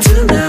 tonight.